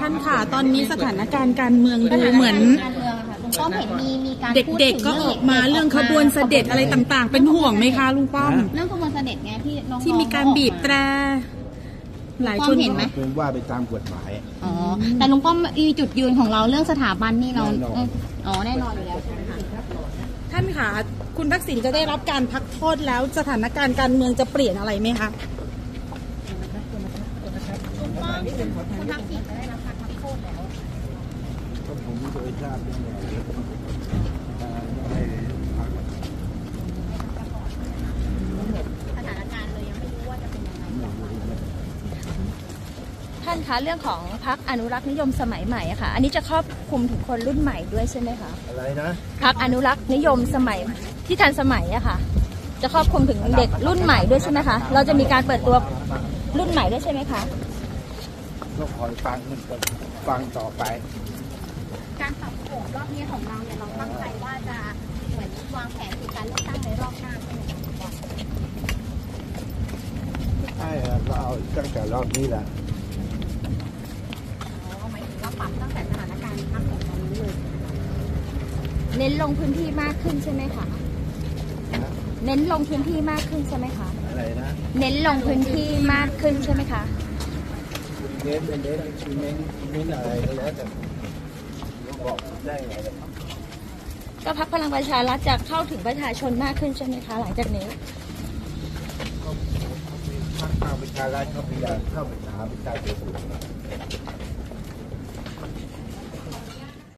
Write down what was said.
ท่านค่ะตอนนี้สถานการณ์การเมืองดูเหมือนการเมืองอะค่ะลุงป้อมเห็นมีมีการเด็กๆก็ออกมาเรื่องขบวนเสด็จอะไรต่าง ๆ เป็นห่วงไหมคะลุงป้อมเรื่องขบวนเสด็จไงที่น้องๆที่มีการบีบแตรหลายป้คอมนเห็นไหมเป็นว่าไปตามกฎหมายอ๋อแต่ลุงป้อมมีจุดยืนของเราเรื่องสถาบันนี่เราแน่นอนอ๋อแน่นอนอยู่แล้วใช่ไหมคะท่านค่ะคุณทักษิณจะได้รับการพักโทษแล้วสถานการณ์การเมืองจะเปลี่ยนอะไรไหมคะ คุณทักษิณจะได้รับการพักโทษแล้วก็ผมไม่เคยทราบเรื่องอะไรให้พักสถานการณ์เลยยังไม่รู้ว่าจะเป็นยังไงต่อไปท่านคะเรื่องของพักอนุรักษ์นิยมสมัยใหม่อะค่ะ อันนี้จะครอบคลุมถึงคนรุ่นใหม่ด้วยใช่ไหมคะอะไรนะพักอนุรักษ์นิยมสมัยที่ทันสมัยอะค่ะ จะครอบคลุมถึงเด็กรุ่นใหม่ด้วยใช่ไหมคะ เราจะมีการเปิดตัวรุ่นใหม่ด้วยใช่ไหมคะ ก็คอยฟังมันก็ฟังต่อไป การปรับโฉมรอบนี้ของเราเนี่ยเราตั้งใจว่าจะเหมือนวางแผนในการเลือกตั้งในรอบหน้าใช่ไหมคะใช่ครับก็เอาตั้งแต่รอบนี้แหละอ๋อหมายถึงว่าปรับตั้งแต่สถานการณ์พักของตอนนี้เลยเน้นลงพื้นที่มากขึ้นใช่ไหมคะนะเน้นลงพื้นที่มากขึ้นใช่ไหมคะ อะไรนะ เน้นลงพื้นที่มากขึ้นใช่ไหมคะ เน้นเป็นเน้นเน้นเน้นอะไรก็แล้วแต่ผมบอกได้ไงล่ะก็พักพลังประชารัฐจะเข้าถึงประชาชนมากขึ้นใช่ไหมคะหลังจากนี้พรรคพลังประชารัฐเขาพยายามเข้าไปหาประชาชน